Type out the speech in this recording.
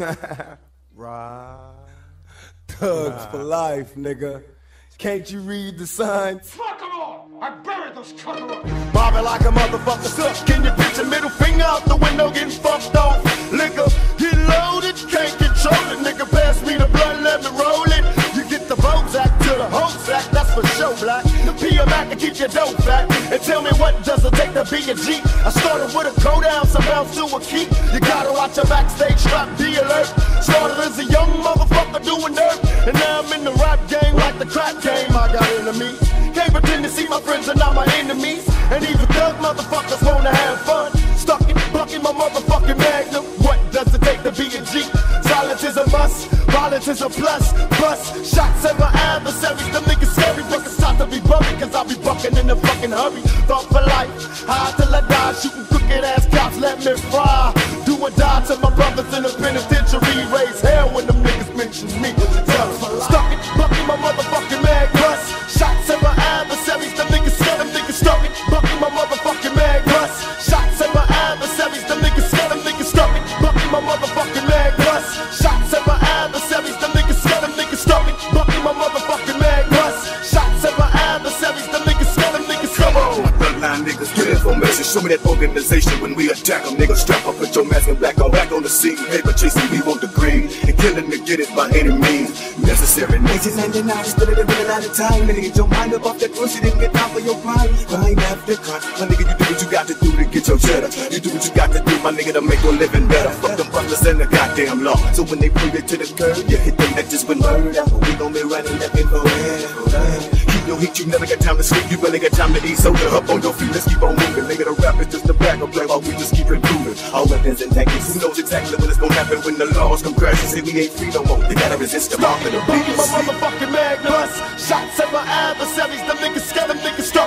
right. Thugs for life, nigga. Can't you read the signs? Fuck them all! I buried those cockroaches! Bobbing like a motherfucker. Suck. Can you picture middle finger out the window getting fucked off? Liquor, get loaded, can't control it. Nigga, pass me the blunt, let me roll it. You get the Bozak to the whole sack, that's for sure, black. The PMAC to keep your dope fat. And tell me what does it take to be a G? I started with a code down, I bounce to a key. You gotta watch your backstage be alert. Started as a young motherfucker doing dirt. And now I'm in the rap game like the crack game. I got enemies. Can't pretend to see my friends are not my enemies. And even thug motherfuckers wanna have fun. Stuck in, bucking my motherfucking magnum. What does it take to be a G? Silence is a must, violence is a plus. Bust shots at my adversaries. Them niggas scary, but it's time to be bumping. Cause I'll be bucking in a fucking hurry. Thought for life, high till I die. Shooting crooked ass cops, let me fry. Or die to my brothers in the penitentiary. Raise hell when them niggas mention me. Stuck it, bucking my motherfucking mag bust. Shots at my adversaries. Them niggas scared, them niggas stuck it. Bucking my motherfucking mag bust. Shots at my adversaries. Them niggas scared, them niggas stuck it. Bucking my motherfucking mag bust. Shots at my adversaries. Them niggas scared, them niggas stuck it. Bucking my motherfucking mag bust. Shots at my adversaries. Them niggas scared, them niggas Come on, bloodline niggas. Show me that organization when we attack them. Niggas, strap up, put your mask and back on, back on the scene. Paper chasing, we want the green. And killing to get it by any means necessary. Niggas and deny, spend it a lot of time. Nigga, get your mind up off that pussy, then get down for your crime. Crime after crime. My nigga, you do what you got to do to get your cheddar. You do what you got to do, my nigga, to make your living better. Fuck them brothers and the goddamn law. So when they bring it to the curb, you hit them edges with murder. We gon' be running that in forever. Keep your heat, you never got time to sleep. You really got time to eat. So get up on your feet, let's keep on moving. Nigga, the rap is just a back of play while we just keep improving. All weapons and tactics. Who knows exactly when it's gonna happen when the laws come crashing? Say we ain't free no more. They gotta resist the law of the Bucking my motherfucking mag bust. Shots at my adversaries. the niggas scared, them niggas stuck